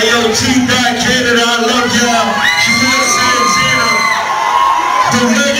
AOT back Canada, I love y'all. She Santana. The